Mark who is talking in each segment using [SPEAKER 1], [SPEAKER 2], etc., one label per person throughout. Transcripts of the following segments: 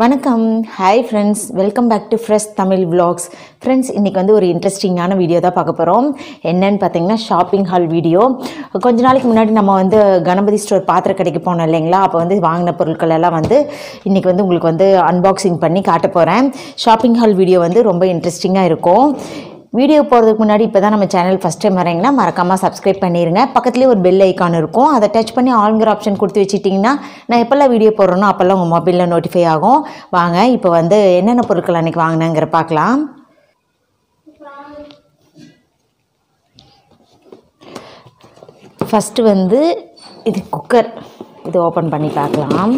[SPEAKER 1] வணக்கம். Hi friends welcome back to fresh Tamil vlogs friends இன்றைக்கி வந்து ஒரு இன்ட்ரெஸ்டிங்கான வீடியோ தான் பார்க்க போகிறோம் என்னன்னு பார்த்தீங்கன்னா ஷாப்பிங் ஹால் வீடியோ கொஞ்ச நாளைக்கு முன்னாடி நம்ம வந்து கணபதி ஸ்டோர் பாத்திர கடைக்கு போனோம் இல்லைங்களா? அப்போ வந்து வாங்கின பொருட்கள் எல்லாம் வந்து இன்றைக்கி வந்து உங்களுக்கு வந்து அன்பாக்சிங் பண்ணி காட்ட போகிறேன் ஷாப்பிங் ஹால் வீடியோ வந்து ரொம்ப இன்ட்ரெஸ்டிங்காக இருக்கும். வீடியோ போகிறதுக்கு முன்னாடி இப்போ தான் நம்ம சேனல் ஃபஸ்ட் டைம் வரீங்கன்னா மறக்காமல் சப்ஸ்கிரைப் பண்ணிடுங்க பக்கத்துலேயே ஒரு பெல் ஐக்கான் இருக்கும். அதை டச் பண்ணி ஆளுங்கிற ஆப்ஷன் கொடுத்து வச்சிட்டிங்கன்னா நான் எப்போல்லாம் வீடியோ போடுறேனோ அப்போல்லாம் உங்கள் மொபைலில் நோட்டிஃபை ஆகும். வாங்க இப்போ வந்து என்னென்ன பொருட்கள் அன்றைக்கி வாங்கினேங்கிற பார்க்கலாம். ஃபஸ்ட்டு வந்து இது குக்கர் இது ஓப்பன் பண்ணி பார்க்கலாம்.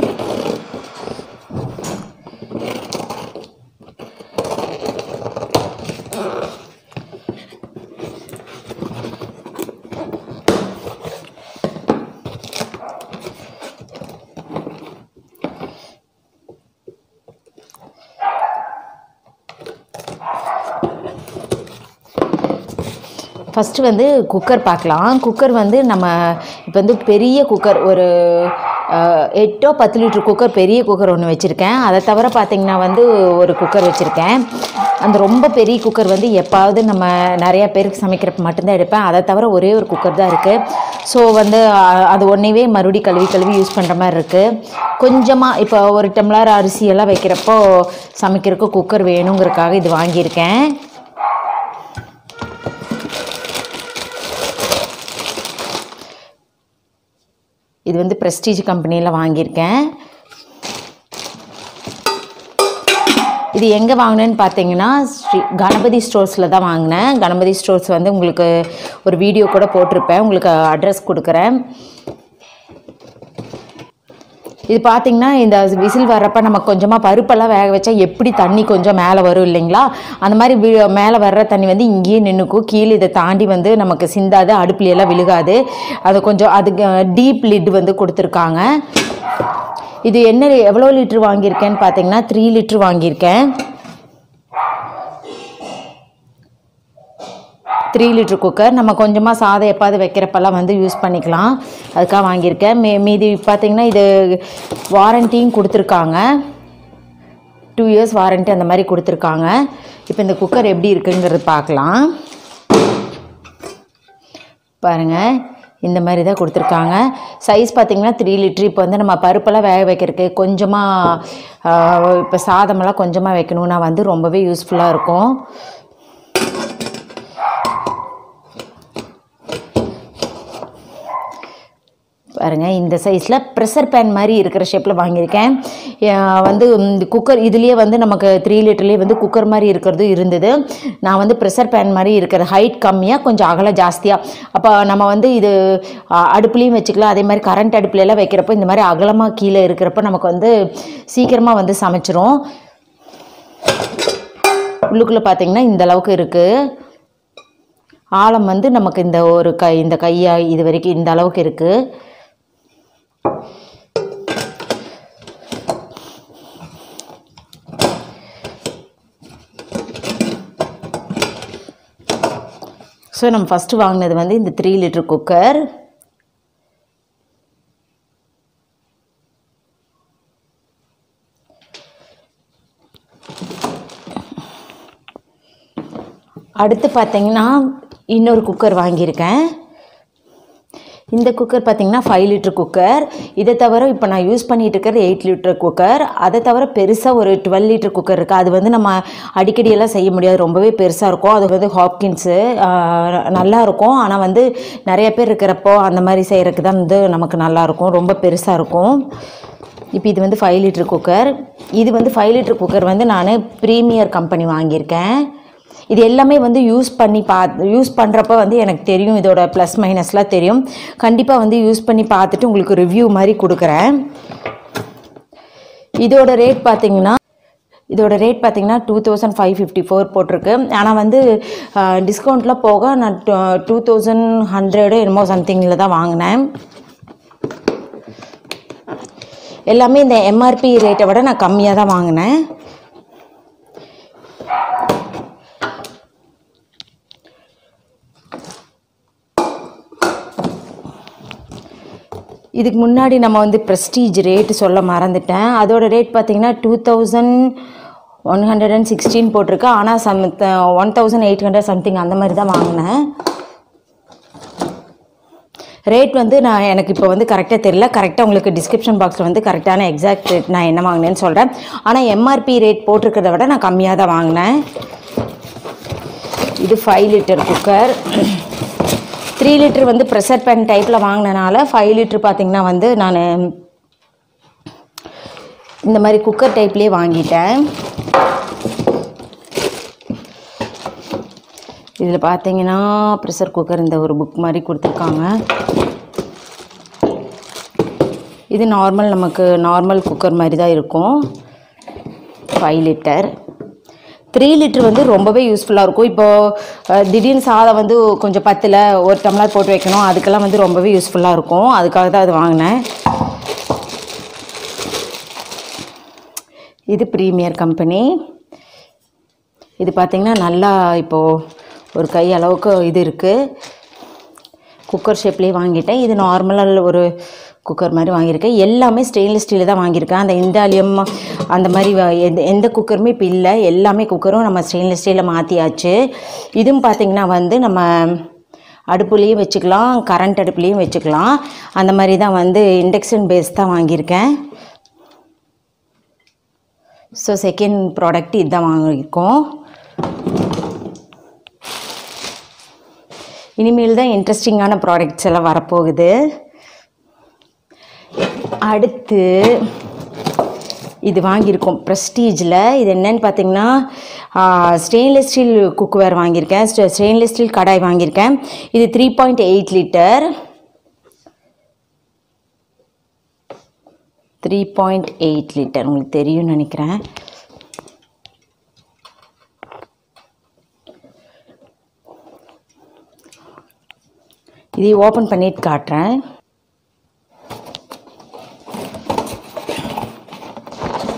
[SPEAKER 1] ஃபஸ்ட்டு வந்து குக்கர் பார்க்கலாம். குக்கர் வந்து நம்ம இப்போ வந்து பெரிய குக்கர் ஒரு எட்டோ பத்து லிட்டர் குக்கர் பெரிய குக்கர் ஒன்று வச்சுருக்கேன். அதை தவிர பார்த்திங்கன்னா வந்து ஒரு குக்கர் வச்சுருக்கேன். அந்த ரொம்ப பெரிய குக்கர் வந்து எப்பாவது நம்ம நிறையா பேருக்கு சமைக்கிறப்ப மட்டும்தான் எடுப்பேன். அதை தவிர ஒரே ஒரு குக்கர் தான் இருக்குது ஸோ வந்து அது ஒன்றைவே மறுபடியும் கழுவி கழுவி யூஸ் பண்ணுற மாதிரி இருக்குது கொஞ்சமாக இப்போ ஒரு டம்ளர் அரிசியெல்லாம் வைக்கிறப்போ சமைக்கிறதுக்கு குக்கர் வேணுங்கிறதுக்காக இது வாங்கியிருக்கேன். இது வந்து ப்ரெஸ்டீஜ் கம்பெனியில் வாங்கியிருக்கேன். இது எங்கே வாங்கினேன்னு பார்த்தீங்கன்னா ஸ்ரீ கணபதி ஸ்டோர்ஸில் தான் வாங்கினேன். கணபதி ஸ்டோர்ஸ் வந்து உங்களுக்கு ஒரு வீடியோ கூட போட்டிருப்பேன். உங்களுக்கு அட்ரஸ் கொடுக்குறேன். இது பார்த்தீங்கன்னா இந்த விசில் வர்றப்ப நம்ம கொஞ்சமாக பருப்பெல்லாம் வேக வச்சா எப்படி தண்ணி கொஞ்சம் மேலே வரும் இல்லைங்களா? அந்த மாதிரி வி- மேலே வர்ற தண்ணி வந்து இங்கேயே நின்றுக்கும் கீழே இதை தாண்டி வந்து நமக்கு சிந்தாது அடுப்புலையெல்லாம் விழுகாது. அது கொஞ்சம் அதுக்கு டீப் லிட் வந்து கொடுத்துருக்காங்க. இது என்ன எவ்வளோ லிட்ரு வாங்கியிருக்கேன்னு பார்த்தீங்கன்னா த்ரீ லிட்ரு வாங்கியிருக்கேன். த்ரீ லிட்ரு குக்கர் நம்ம கொஞ்சமாக சாதம் எப்பாவது வைக்கிறப்பெல்லாம் வந்து யூஸ் பண்ணிக்கலாம். அதுக்காக வாங்கியிருக்கேன். மே மீதி பார்த்தீங்கன்னா இது வாரண்டியும் கொடுத்துருக்காங்க. டூ இயர்ஸ் வாரண்ட்டி அந்த மாதிரி கொடுத்துருக்காங்க. இப்போ இந்த குக்கர் எப்படி இருக்குங்கிறது பார்க்கலாம். பாருங்கள் இந்த மாதிரி தான் கொடுத்துருக்காங்க. சைஸ் பார்த்தீங்கன்னா த்ரீ லிட்ரு இப்போ வந்து நம்ம பருப்பெல்லாம் வேக வைக்கிறதுக்கு கொஞ்சமாக இப்போ சாதமெல்லாம் கொஞ்சமாக வைக்கணும்னா வந்து ரொம்பவே யூஸ்ஃபுல்லாக இருக்கும். பாருங்க. இந்த சைஸில் ப்ரெஷர் பேன் மாதிரி இருக்கிற ஷேப்பில் வாங்கியிருக்கேன். வந்து இந்த குக்கர் இதுலேயே வந்து நமக்கு த்ரீ லிட்டர்லேயே வந்து குக்கர் மாதிரி இருக்கிறது இருந்தது. நான் வந்து ப்ரெஷர் பேன் மாதிரி இருக்கிற ஹைட் கம்மியாக கொஞ்சம் அகலம் ஜாஸ்தியாக அப்போ நம்ம வந்து இது அடுப்புலேயும் வச்சுக்கலாம். அதே மாதிரி கரண்ட் அடுப்புல எல்லாம் வைக்கிறப்போ இந்த மாதிரி அகலமாக கீழே இருக்கிறப்ப நமக்கு வந்து சீக்கிரமாக வந்து சமைச்சிரும். உள்ளுக்குள்ளே பார்த்தீங்கன்னா இந்த அளவுக்கு இருக்குது ஆழம் வந்து நமக்கு இந்த ஒரு கை இந்த கையா இது வரைக்கும் இந்த அளவுக்கு இருக்குது ஸோ நம்ம ஃபஸ்ட்டு வாங்கினது வந்து இந்த த்ரீ லிட்டர் குக்கர் அடுத்து பார்த்தீங்கன்னா இன்னொரு குக்கர் வாங்கியிருக்கேன். இந்த குக்கர் பார்த்திங்கன்னா ஃபைவ் லிட்டர் குக்கர் இதை தவிர இப்போ நான் யூஸ் பண்ணிகிட்டு இருக்கிறது எயிட் லிட்டர் குக்கர் அதை தவிர பெருசாக ஒரு டுவெல் லிட்டர் குக்கர் இருக்குது அது வந்து நம்ம அடிக்கடியெல்லாம் செய்ய முடியாது. ரொம்பவே பெருசாக இருக்கும். அது வந்து ஹாப்கின்ஸு நல்லாயிருக்கும் ஆனால் வந்து நிறைய பேர் இருக்கிறப்போ அந்த மாதிரி செய்கிறதுக்கு தான் வந்து நமக்கு நல்லாயிருக்கும் ரொம்ப பெருசாக இருக்கும். இப்போ இது வந்து ஃபைவ் லிட்டர் குக்கர் இது வந்து ஃபைவ் லிட்டர் குக்கர் வந்து நான் ப்ரீமியர் கம்பெனி வாங்கியிருக்கேன். இது எல்லாமே வந்து யூஸ் பண்ணி பா யூஸ் பண்ணுறப்ப வந்து எனக்கு தெரியும் இதோட ப்ளஸ் மைனஸ்லாம் தெரியும். கண்டிப்பாக வந்து யூஸ் பண்ணி பார்த்துட்டு உங்களுக்கு ரிவ்யூ மாதிரி கொடுக்குறேன். இதோட ரேட் பார்த்திங்கன்னா இதோட ரேட் பார்த்தீங்கன்னா two thousand five fifty four போட்டிருக்கு. ஆனால் வந்து டிஸ்கவுண்ட்லாம் போக நான் டூ தௌசண்ட் ஹண்ட்ரடு என்னமோ சம்திங்கில் தான் வாங்கினேன். எல்லாமே இந்த எம்ஆர்பி ரேட்டை விட நான் கம்மியாக தான் வாங்கினேன். இதுக்கு முன்னாடி நம்ம வந்து ப்ரெஸ்டீஜ் ரேட்டு சொல்ல மறந்துட்டேன். அதோட ரேட் பார்த்தீங்கன்னா two thousand one hundred and sixteen போட்டிருக்கு ஆனால் some one thousand eight hundred something அந்த மாதிரி தான் வாங்கினேன். ரேட் வந்து நான் எனக்கு இப்போ வந்து கரெக்டாக தெரியல. கரெக்டாக உங்களுக்கு டிஸ்கிரிப்ஷன் பாக்ஸில் வந்து கரெக்டான எக்ஸாக்ட் ரேட் நான் என்ன வாங்கினேன்னு சொல்கிறேன் ஆனால் எம்ஆர்பி ரேட் போட்டிருக்கிறத விட நான் கம்மியாக தான் வாங்கினேன். இது five litre cooker three litre வந்து ப்ரெஷர் பேன் டைப்பில் வாங்கினனால ஃபைவ் லிட்டர் பார்த்திங்கன்னா வந்து நான் இந்த மாதிரி குக்கர் டைப்லேயே வாங்கிட்டேன். இதில் பார்த்தீங்கன்னா ப்ரெஷர் குக்கர் இந்த ஒரு புக் மாதிரி கொடுத்துருக்காங்க. இது நார்மல் நமக்கு நார்மல் குக்கர் மாதிரி தான் இருக்கும். ஃபைவ் லிட்டர் த்ரீ லிட்டர் வந்து ரொம்பவே யூஸ்ஃபுல்லாக இருக்கும். இப்போது திடீர்னு சாதம் வந்து கொஞ்சம் பத்தில் ஒரு டம்ளர் போட்டு வைக்கணும். அதுக்கெல்லாம் வந்து ரொம்பவே யூஸ்ஃபுல்லாக இருக்கும். அதுக்காக தான் அது வாங்கினேன். இது ப்ரீமியர் கம்பெனி இது பார்த்திங்கன்னா நல்லா இப்போது ஒரு கை அளவுக்கு இது இருக்குது குக்கர் ஷேப்லேயே வாங்கிட்டேன். இது நார்மலாக ஒரு குக்கர் மாதிரி வாங்கியிருக்கேன். எல்லாமே ஸ்டெயின்லெஸ் ஸ்டீலில் தான் வாங்கியிருக்கேன். அந்த இண்டாலியம் அந்த மாதிரி வ- எந்த எந்த குக்கருமே இப்போ இல்லை. எல்லாமே குக்கரும் நம்ம ஸ்டெயின்லெஸ் ஸ்டீலில் மாற்றியாச்சு இதுவும் பார்த்திங்கன்னா வந்து நம்ம அடுப்புலேயும் வச்சுக்கலாம் கரண்ட் அடுப்புலேயும் வச்சுக்கலாம். அந்த மாதிரி தான் வந்து இண்டக்ஷன் பேஸ் தான் வாங்கியிருக்கேன். ஸோ செகண்ட் ப்ராடக்ட் இதுதான் வாங்கியிருக்கோம். இனிமேல் தான் இன்ட்ரெஸ்டிங்கான ப்ராடக்ட்ஸ் எல்லாம் வரப்போகுது. அடுத்து இது வாங்கியிருக்கோம். ப்ரெஸ்டீஜில் இது என்னன்னு பார்த்தீங்கன்னா ஸ்டெயின்லெஸ் ஸ்டீல் குக்வேர் வாங்கியிருக்கேன். ஸ்டெயின்லெஸ் ஸ்டீல் கடாய் வாங்கியிருக்கேன். இது three point eight litre three point eight litre உங்களுக்கு தெரியும்னு நினைக்கிறேன். இதை ஓப்பன் பண்ணிட்டு காட்டுறேன்.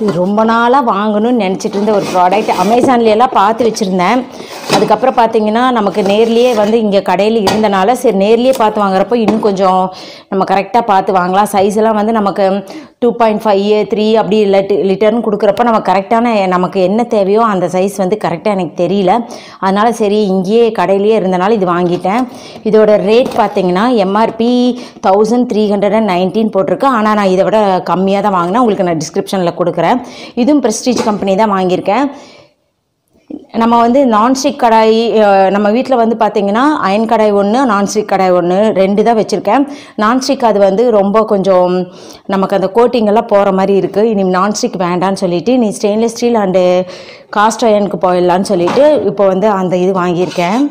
[SPEAKER 1] இது ரொம்ப நாளாக வாங்கணும்னு நினச்சிட்டு இருந்த ஒரு ப்ராடக்ட் அமேசான்லேயெல்லாம் பார்த்து வச்சுருந்தேன். அதுக்கப்புறம் பார்த்தீங்கன்னா நமக்கு நேர்லேயே வந்து இங்கே கடையில் இருந்தனால சரி நேர்லேயே பார்த்து வாங்குறப்போ இன்னும் கொஞ்சம் நம்ம கரெக்டாக பார்த்து வாங்கலாம். சைஸ் எல்லாம் வந்து நமக்கு டூ பாயிண்ட் ஃபைவ் த்ரீ அப்படி லிட்டு லிட்டர்னு கொடுக்குறப்ப நம்ம கரெக்டான நமக்கு என்ன தேவையோ அந்த சைஸ் வந்து கரெக்டாக எனக்கு தெரியல. அதனால் சரி இங்கேயே கடையிலேயே இருந்தனால இது வாங்கிட்டேன். இதோட ரேட் பார்த்தீங்கன்னா MRP thousand three hundred and nineteen போட்டிருக்கு. ஆனால் நான் இதை விட கம்மியாக தான் வாங்கினேன். உங்களுக்கு நான் டிஸ்கிரிப்ஷனில் கொடுக்குறேன். இதுவும் ப்ரெஸ்டீஜ் கம்பெனி தான் வாங்கியிருக்கேன். நம்ம வந்து நான்ஸ்டிக் கடாய் நம்ம வீட்டில் வந்து பார்த்தீங்கன்னா அயன் கடாய் ஒன்று நான்ஸ்டிக் கடாய் ஒன்று ரெண்டு தான் வச்சுருக்கேன். நான்ஸ்டிக் அது வந்து ரொம்ப கொஞ்சம் நமக்கு அந்த கோட்டிங்கெல்லாம் போகிற மாதிரி இருக்குது இனி நான்ஸ்டிக் வேண்டான்னு சொல்லிட்டு நீ ஸ்டெயின்லெஸ் ஸ்டீல் அண்டு காஸ்ட் அயனுக்கு போயிடலான்னு சொல்லிட்டு இப்போ வந்து அந்த இது வாங்கியிருக்கேன்.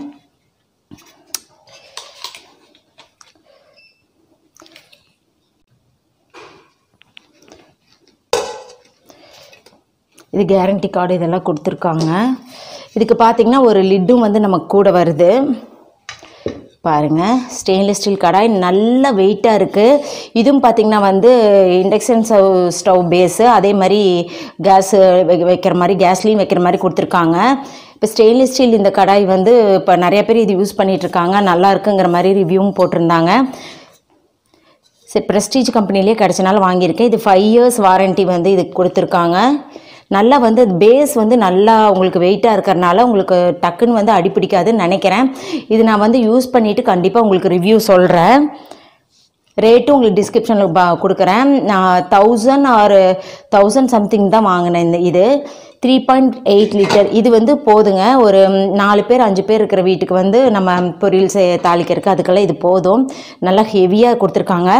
[SPEAKER 1] இது கேரண்டி கார்டு இதெல்லாம் கொடுத்துருக்காங்க. இதுக்கு பார்த்தீங்கன்னா ஒரு லிட்டும் வந்து நமக்கு கூட வருது. பாருங்கள் ஸ்டெயின்லெஸ் ஸ்டீல் கடாய் நல்ல வெயிட்டாக இருக்குது இதுவும் பார்த்திங்கன்னா வந்து இண்டக்ஷன் ஸ்டவ் ஸ்டவ் பேஸு அதே மாதிரி கேஸ் வைக்கிற மாதிரி கேஸ்லேயும் வைக்கிற மாதிரி கொடுத்துருக்காங்க. இப்போ ஸ்டெயின்லெஸ் ஸ்டீல் இந்த கடாய் வந்து இப்போ நிறைய பேர் இது யூஸ் பண்ணிகிட்ருக்காங்க இருக்காங்க நல்லா இருக்குங்கிற மாதிரி ரிவ்யூவும் போட்டிருந்தாங்க. சரி ப்ரெஸ்டீஜ் கம்பெனிலே கிடச்சனால வாங்கியிருக்கேன். இது ஃபைவ் இயர்ஸ் வாரண்ட்டி வந்து இதுக்கு கொடுத்துருக்காங்க. நல்லா வந்து பேஸ் வந்து நல்லா உங்களுக்கு வெயிட்டாக இருக்கிறனால உங்களுக்கு டக்குன்னு வந்து அடிப்பிடிக்காதுன்னு நினைக்கிறேன். இது நான் வந்து யூஸ் பண்ணிவிட்டு கண்டிப்பாக உங்களுக்கு ரிவ்யூ சொல்கிறேன் ரேட்டும் உங்களுக்கு டிஸ்கிரிப்ஷனில் பா கொடுக்குறேன். நான் தௌசண்ட் ஆர் தௌசண்ட் சம்திங் தான் வாங்கினேன் இந்த இது. த்ரீ பாயிண்ட் எயிட் லிட்டர் இது வந்து போதுங்க. ஒரு நாலு பேர் அஞ்சு பேர் இருக்கிற வீட்டுக்கு வந்து நம்ம பொரியல் செய்ய தாளிக்கிறதுக்கு அதுக்கெல்லாம் இது போதும். நல்லா ஹெவியாக கொடுத்துருக்காங்க.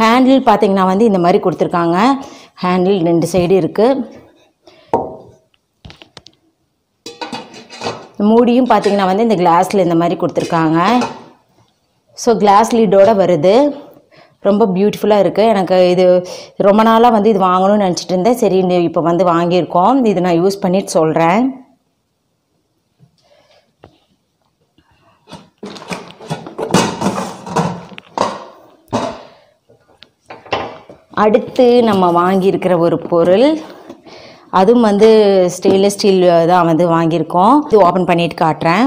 [SPEAKER 1] ஹேண்டில் பார்த்தீங்கன்னா வந்து இந்த மாதிரி கொடுத்துருக்காங்க. ஹேண்டில் ரெண்டு சைடு இருக்குது மூடியும் பார்த்தீங்கன்னா வந்து இந்த கிளாஸில் இந்த மாதிரி கொடுத்துருக்காங்க. ஸோ கிளாஸ் லீடோடு வருது. ரொம்ப பியூட்டிஃபுல்லாக இருக்குது எனக்கு இது ரொம்ப நாளாக வந்து இது வாங்கணும்னு நினச்சிட்டு இருந்தேன். சரி இப்போ வந்து வாங்கியிருக்கோம். இது நான் யூஸ் பண்ணிட்டு சொல்கிறேன் அடுத்து நம்ம வாங்கியிருக்கிற ஒரு பொருள். அதுவும் வந்து ஸ்டெயின்லெஸ் ஸ்டீல் தான் வந்து வாங்கியிருக்கோம். இது ஓப்பன் பண்ணிட்டு காட்டுறேன்.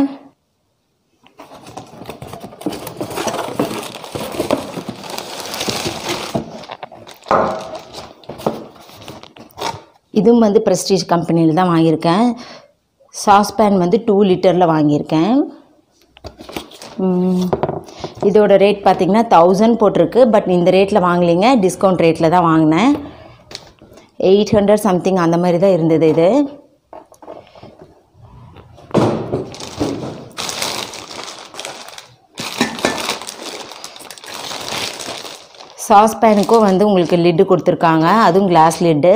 [SPEAKER 1] இதுவும் வந்து ப்ரெஸ்டீஜ் கம்பெனியில் தான் வாங்கியிருக்கேன். சாஸ்பேன் வந்து டூ லிட்டரில் வாங்கியிருக்கேன். இதோட ரேட் பார்த்திங்கன்னா தௌசண்ட் போட்டிருக்கு. பட் இந்த ரேட்டில் வாங்கலைங்க. டிஸ்கவுண்ட் ரேட்டில் தான் வாங்கினேன். எயிட் ஹண்ட்ரட் சம்திங் அந்த மாதிரி தான் இருந்தது இது. சாஸ்பேனுக்கும் வந்து உங்களுக்கு லிட்டு கொடுத்துருக்காங்க. அதுவும் கிளாஸ் லிட்டு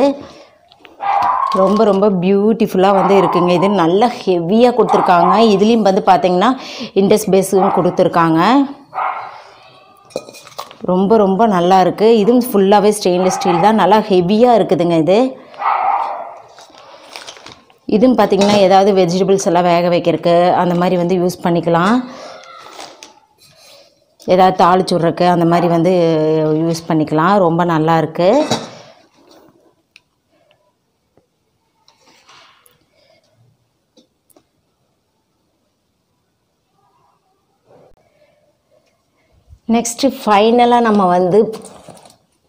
[SPEAKER 1] ரொம்ப ரொம்ப பியூட்டிஃபுல்லாக வந்து இருக்குங்க. இது நல்லா ஹெவியாக கொடுத்துருக்காங்க. இதுலேயும் வந்து பார்த்தீங்கன்னா இண்டஸ் பேஸும் கொடுத்துருக்காங்க. ரொம்ப ரொம்ப நல்லா இருக்குது இதுவும் ஃபுல்லாகவே ஸ்டெயின்லெஸ் ஸ்டீல் தான். நல்லா ஹெவியாக இருக்குதுங்க இது. இதுவும் பார்த்தீங்கன்னா ஏதாவது வெஜிடபிள்ஸ் எல்லாம் வேக வைக்கிறதுக்கு அந்த மாதிரி வந்து யூஸ் பண்ணிக்கலாம். ஏதாவது தாளிச்சுட்றக்கு அந்த மாதிரி வந்து யூஸ் பண்ணிக்கலாம். ரொம்ப நல்லா இருக்குது நெக்ஸ்ட்டு ஃபைனலாக நம்ம வந்து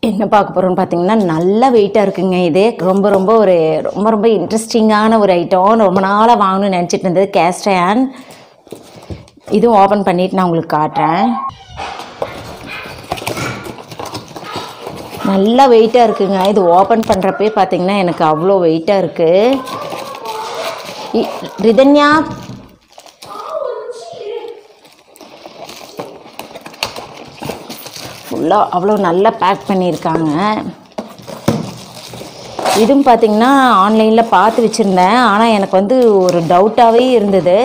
[SPEAKER 1] என்ன பார்க்க போகிறோம்னு பார்த்தீங்கன்னா நல்ல வெயிட்டாக இருக்குங்க இது. ரொம்ப ரொம்ப ஒரு ரொம்ப ரொம்ப இன்ட்ரெஸ்டிங்கான ஒரு ஐட்டம் ரொம்ப நாளாக வாங்கணும்னு நினச்சிட்டு இருந்தது கேஸ்டயான் இதுவும் ஓப்பன் பண்ணிட்டு நான் உங்களுக்கு காட்டுறேன். நல்லா வெயிட்டாக இருக்குங்க. இது ஓப்பன் பண்ணுறப்பே பார்த்தீங்கன்னா எனக்கு அவ்வளோ வெயிட்டாக இருக்குது இ- ரிதன்யா ஃபுல்லாக அவ்வளோ நல்லா பேக் பண்ணியிருக்காங்க. இதுவும் பார்த்தீங்கன்னா ஆன்லைனில் பார்த்து வச்சுருந்தேன். ஆனால் எனக்கு வந்து ஒரு டவுட்டாகவே இருந்தது.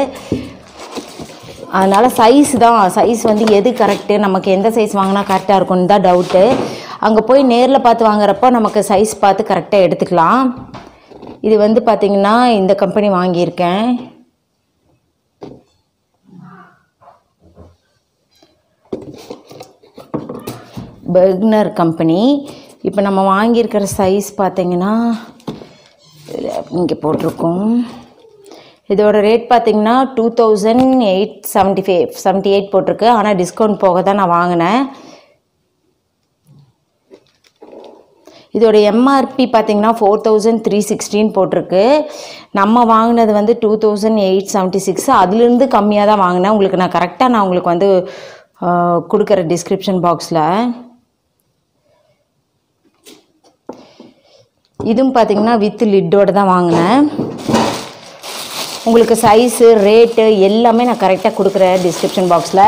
[SPEAKER 1] அதனால் சைஸ் தான். சைஸ் வந்து எது கரெக்டு நமக்கு எந்த சைஸ் வாங்கினா கரெக்டாக இருக்கும்னு தான் டவுட்டு அங்கே போய் நேரில் பார்த்து வாங்குறப்போ நமக்கு சைஸ் பார்த்து கரெக்டாக எடுத்துக்கலாம். இது வந்து பார்த்திங்கன்னா இந்த கம்பெனி வாங்கியிருக்கேன். பெர்க்னர் கம்பெனி இப்போ நம்ம வாங்கியிருக்கிற சைஸ் பார்த்தீங்கன்னா இங்கே போட்டிருக்கோம். இதோட ரேட் பார்த்திங்கன்னா two thousand eight seventy five seventy eight போட்டிருக்கு. ஆனால் டிஸ்கவுண்ட் போக தான் நான் வாங்கினேன். இதோட எம்ஆர்பி பார்த்தீங்கன்னா ஃபோர் தௌசண்ட் த்ரீ சிக்ஸ்டீன் போட்டிருக்கு. நம்ம வாங்கினது வந்து two thousand eight seventy six அதுலேருந்து கம்மியாக தான் வாங்கினேன். உங்களுக்கு நான் கரெக்டாக நான் உங்களுக்கு வந்து கொடுக்குற டிஸ்கிரிப்ஷன் பாக்ஸில் இதுவும் பார்த்தீங்கன்னா வித் லிட்டோடு தான் வாங்கினேன். உங்களுக்கு சைஸு ரேட்டு எல்லாமே நான் கரெக்டாக கொடுக்குறேன் டிஸ்கிரிப்ஷன் பாக்ஸில்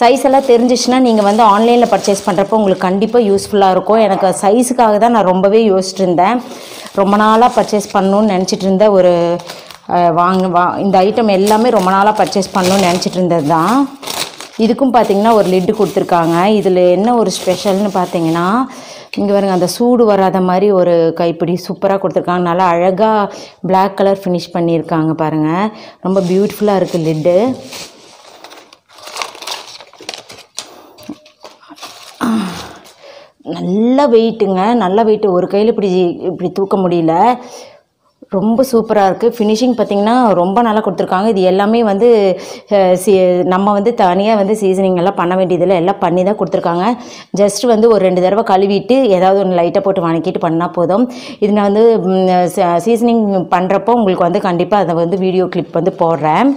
[SPEAKER 1] சைஸ் எல்லாம் தெரிஞ்சிச்சுன்னா நீங்கள் வந்து ஆன்லைனில் பர்ச்சேஸ் பண்ணுறப்போ உங்களுக்கு கண்டிப்பாக யூஸ்ஃபுல்லாக இருக்கும். எனக்கு சைஸுக்காக தான் நான் ரொம்பவே யோசிச்சுட்டு இருந்தேன். ரொம்ப நாளாக பர்ச்சேஸ் பண்ணணும்னு நினச்சிட்டு இருந்த ஒரு வாங்க வா இந்த ஐட்டம் எல்லாமே ரொம்ப நாளாக பர்ச்சேஸ் பண்ணணும்னு நினச்சிட்டு இருந்தது தான். இதுக்கும் பார்த்தீங்கன்னா ஒரு லிட்டு கொடுத்துருக்காங்க. இதில் என்ன ஒரு ஸ்பெஷல்னு பார்த்தீங்கன்னா இங்கே பாருங்க அந்த சூடு வராத மாதிரி ஒரு கைப்பிடி சூப்பராக கொடுத்துருக்காங்க. நல்லா அழகாக பிளாக் கலர் ஃபினிஷ் பண்ணியிருக்காங்க பாருங்கள் ரொம்ப பியூட்டிஃபுல்லாக இருக்குது லிட்டு நல்ல வெயிட்டுங்க நல்ல வெயிட்டு ஒரு கையில் இப்படி இப்படி தூக்க முடியல. ரொம்ப சூப்பராக இருக்குது ஃபினிஷிங் பார்த்திங்கன்னா ரொம்ப நல்லா கொடுத்துருக்காங்க. இது எல்லாமே வந்து நம்ம வந்து தனியாக வந்து சீசனிங் எல்லாம் பண்ண வேண்டியதில்லை எல்லாம் பண்ணி தான் கொடுத்துருக்காங்க. ஜஸ்ட் வந்து ஒரு ரெண்டு தடவை கழுவிட்டு ஏதாவது ஒன்று லைட்டாக போட்டு வணக்கிட்டு பண்ணால் போதும். இதில் நான் வந்து சீசனிங் பண்ணுறப்போ உங்களுக்கு வந்து கண்டிப்பாக அதை வந்து வீடியோ கிளிப் வந்து போடுறேன்.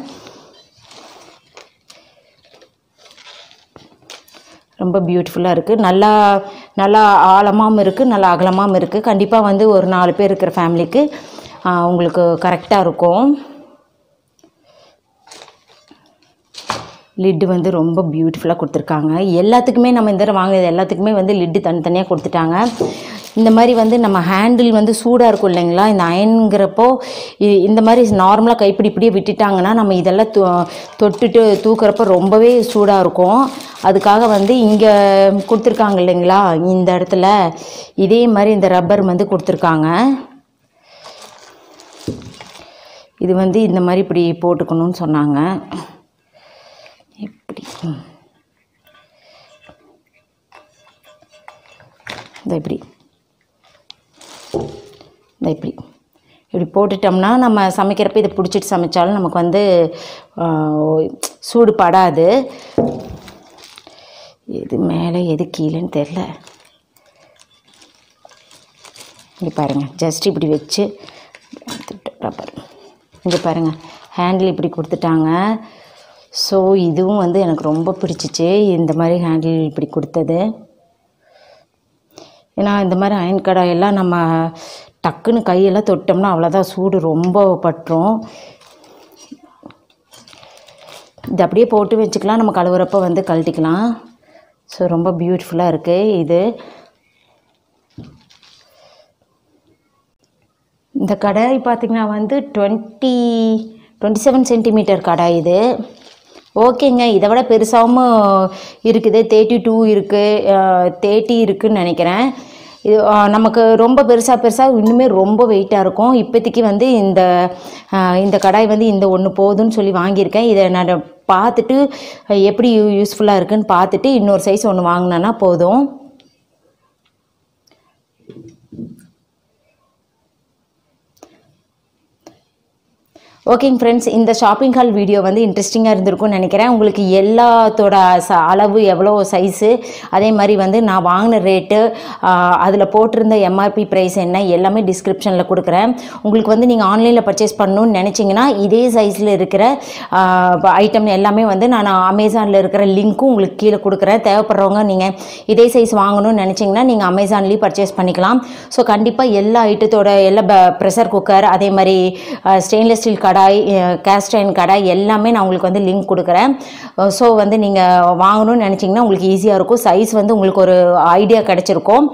[SPEAKER 1] ரொம்ப பியூட்டிஃபுல்லாக இருக்குது நல்லா நல்லா ஆழமாகவும் இருக்குது நல்லா அகலமாகவும் இருக்குது கண்டிப்பாக வந்து ஒரு நாலு பேர் இருக்கிற ஃபேமிலிக்கு உங்களுக்கு கரெக்டாக இருக்கும். லிட்டு வந்து ரொம்ப பியூட்டிஃபுல்லாக கொடுத்துருக்காங்க. எல்லாத்துக்குமே நம்ம இந்த வாங்கினது எல்லாத்துக்குமே வந்து லிட்டு தனித்தனியாக கொடுத்துட்டாங்க. இந்த மாதிரி வந்து நம்ம ஹேண்டில் வந்து சூடாக இருக்கும் இல்லைங்களா? இந்த அயனுங்கிறப்போ இந்த மாதிரி நார்மலாக கைப்பிடி இப்படியே விட்டுட்டாங்கன்னா நம்ம இதெல்லாம் தொ தொட்டுட்டு தூக்குறப்போ ரொம்பவே சூடாக இருக்கும். அதுக்காக வந்து இங்கே கொடுத்துருக்காங்க இல்லைங்களா? இந்த இடத்துல இதே மாதிரி இந்த ரப்பர் வந்து கொடுத்துருக்காங்க. இது வந்து இந்த மாதிரி இப்படி போட்டுக்கணும்னு சொன்னாங்க. இப்படி இந்த இப்படி. இந்த இப்படி. இப்படி போட்டுட்டோம்னா நம்ம சமைக்கிறப்ப இதை பிடிச்சிட்டு சமைச்சாலும் நமக்கு வந்து சூடு படாது. எது மேலே எது கீழேன்னு தெரில. இப்படி பாருங்கள் ஜஸ்ட் இப்படி வச்சு இங்கே பாருங்கள் ஹேண்டில் இப்படி கொடுத்துட்டாங்க. ஸோ இதுவும் வந்து எனக்கு ரொம்ப பிடிச்சிச்சு. இந்த மாதிரி ஹேண்டில் இப்படி கொடுத்தது. ஏன்னா இந்த மாதிரி அயன் கடாயெல்லாம் நம்ம டக்குன்னு கையெல்லாம் தொட்டோம்னா அவ்வளோதான் சூடு ரொம்ப பட்டுரும் இது அப்படியே போட்டு வச்சுக்கலாம். நம்ம கழுவுறப்ப வந்து கழட்டிக்கலாம். ஸோ ரொம்ப பியூட்டிஃபுல்லாக இருக்குது இது. இந்த கடாய் பார்த்திங்கன்னா வந்து twenty twenty seven centimetre kadai இது. ஓகேங்க இதை விட பெருசாகவும் இருக்குது. தேர்ட்டி டூ இருக்குது தேர்ட்டி இருக்குதுன்னு நினைக்கிறேன். இது நமக்கு ரொம்ப பெருசாக பெருசாக இன்னுமே ரொம்ப வெயிட்டாக இருக்கும். இப்போதைக்கு வந்து இந்த இந்த கடாய் வந்து இந்த ஒன்று போதும்னு சொல்லி வாங்கியிருக்கேன். இதை நான் பார்த்துட்டு எப்படி யூஸ்ஃபுல்லாக இருக்குன்னு பார்த்துட்டு இன்னொரு சைஸ் ஒன்று வாங்கினேன்னா போதும். ஓகேங்க ஃப்ரெண்ட்ஸ் இந்த ஷாப்பிங் ஹால் வீடியோ வந்து இன்ட்ரெஸ்டிங்காக இருந்திருக்கும்னு நினைக்கிறேன். உங்களுக்கு எல்லாத்தோட ச அளவு எவ்வளோ சைஸு அதே மாதிரி வந்து நான் வாங்கின ரேட்டு அதில் போட்டிருந்த எம்ஆர்பி ப்ரைஸ் என்ன எல்லாமே டிஸ்கிரிப்ஷனில் கொடுக்குறேன். உங்களுக்கு வந்து நீங்கள் ஆன்லைனில் பர்ச்சேஸ் பண்ணணும்னு நினச்சிங்கன்னா இதே சைஸில் இருக்கிற ஐட்டம் எல்லாமே வந்து நான் அமேசானில் இருக்கிற லிங்க்கும் உங்களுக்கு கீழே கொடுக்குறேன். தேவைப்படுறவங்க நீங்கள் இதே சைஸ் வாங்கணும்னு நினச்சிங்கன்னா நீங்கள் அமேசான்லேயும் பர்ச்சேஸ் பண்ணிக்கலாம். ஸோ கண்டிப்பாக எல்லா ஐட்டத்தோட எல்லா ப்ரெஷர் குக்கர் அதே மாதிரி stainless steel kadai cast iron kadai எல்லாமே நான் உங்களுக்கு வந்து லிங்க் கொடுக்குறேன். ஸோ வந்து நீங்கள் வாங்கணும்னு நினச்சிங்கன்னா உங்களுக்கு ஈஸியாக இருக்கும். சைஸ் வந்து உங்களுக்கு ஒரு ஐடியா கிடச்சிருக்கும்.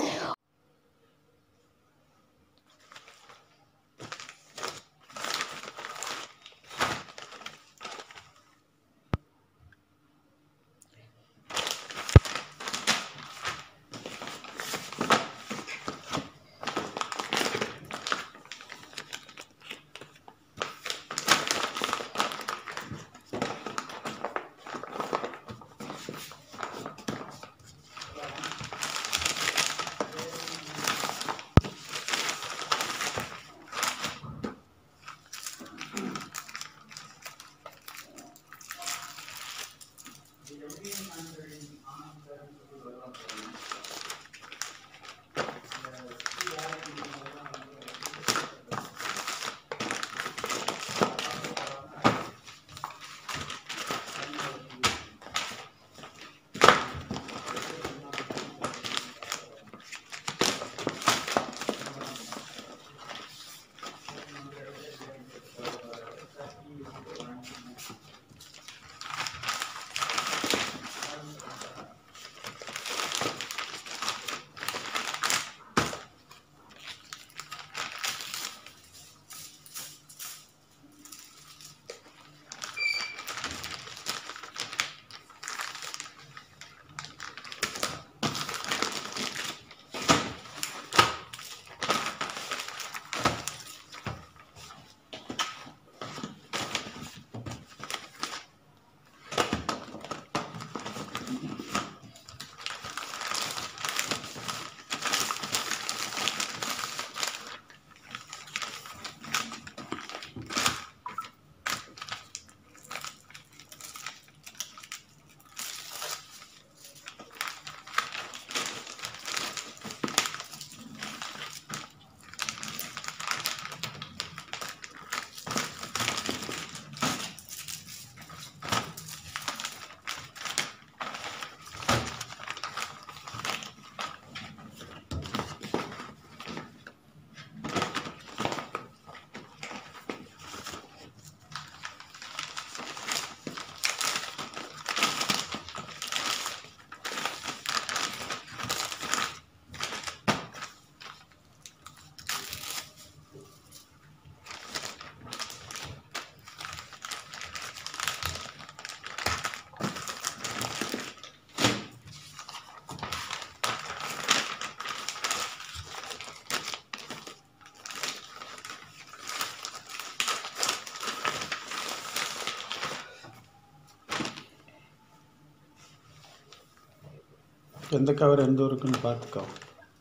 [SPEAKER 2] எந்த கவர் எந்த இருக்குன்னு பார்த்துக்கோ.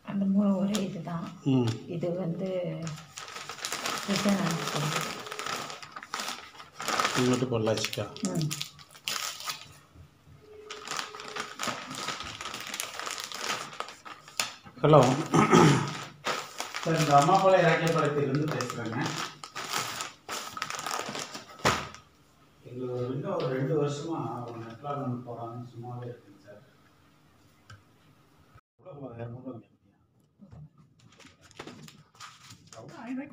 [SPEAKER 1] அந்த மூணு ஒரே இதுதான்.
[SPEAKER 2] ம்.
[SPEAKER 1] இது வந்து
[SPEAKER 2] இங்கிட்டு பொள்ளாச்சிக்கா. ஹலோ. சார் இந்த அம்மாபாளைய ராக்கியபாளையத்திலிருந்து பேசுகிறேங்க எங்களுக்கு இன்னும் ஒரு ரெண்டு வருஷமா ஒரு நெட்லாக் போகிறாங்கன்னு சும்மாவே இருக்குங்க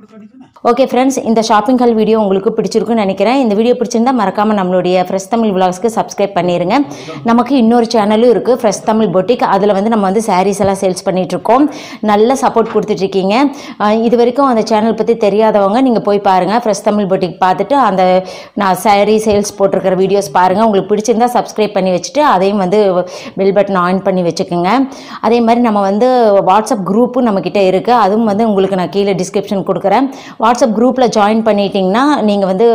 [SPEAKER 2] ಕಡಿದು
[SPEAKER 1] ஓகே ஃப்ரெண்ட்ஸ் இந்த ஷாப்பிங் ஹால் வீடியோ உங்களுக்கு பிடிச்சிருக்குன்னு நினைக்கிறேன். இந்த வீடியோ பிடிச்சிருந்தா மறக்காமல் நம்மளுடைய ஃப்ரெஷ் தமிழ் விலாக்ஸ்க்கு சப்ஸ்கிரைப் பண்ணிடுங்க நமக்கு இன்னொரு சேனலும் இருக்குது ஃப்ரெஷ் தமிழ் பொட்டிக் அதில் வந்து நம்ம வந்து சாரீஸ் எல்லாம் சேல்ஸ் பண்ணிகிட்ருக்கோம் நல்ல சப்போர்ட் கொடுத்துட்ருக்கீங்க இது வரைக்கும் அந்த சேனல் பற்றி தெரியாதவங்க நீங்கள் போய் பாருங்கள் ஃப்ரெஷ் தமிழ் பொட்டிக் பார்த்துட்டு அந்த நான் சாரீ சேல்ஸ் போட்டிருக்கிற வீடியோஸ் பாருங்கள் உங்களுக்கு பிடிச்சிருந்தா சப்ஸ்கிரைப் பண்ணி வச்சுட்டு அதையும் வந்து பெல் பட்டன் ஆன் பண்ணி வச்சுக்கோங்க. அதே மாதிரி நம்ம வந்து வாட்ஸ்அப் குரூப்பும் நம்மக்கிட்ட இருக்குது அதுவும் வந்து உங்களுக்கு நான் கீழே டிஸ்கிரிப்ஷன் கொடுக்குறேன். வாட்ஸ்அப் குரூப்பில் ஜாயின் பண்ணிட்டீங்கன்னா நீங்கள் வந்து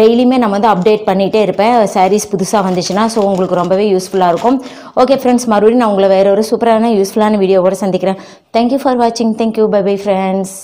[SPEAKER 1] டெய்லியுமே நான் வந்து அப்டேட் பண்ணிகிட்டே இருப்பேன். சாரீஸ் புதுசாக வந்துச்சுன்னா ஸோ உங்களுக்கு ரொம்பவே யூஸ்ஃபுல்லாக இருக்கும். ஓகே ஃப்ரெண்ட்ஸ் மறுபடியும் நான் உங்களை வேறு ஒரு சூப்பரான யூஸ்ஃபுல்லான வீடியோவோடு சந்திக்கிறேன். தேங்க்யூ ஃபார் வாட்சிங் thank you bye bye friends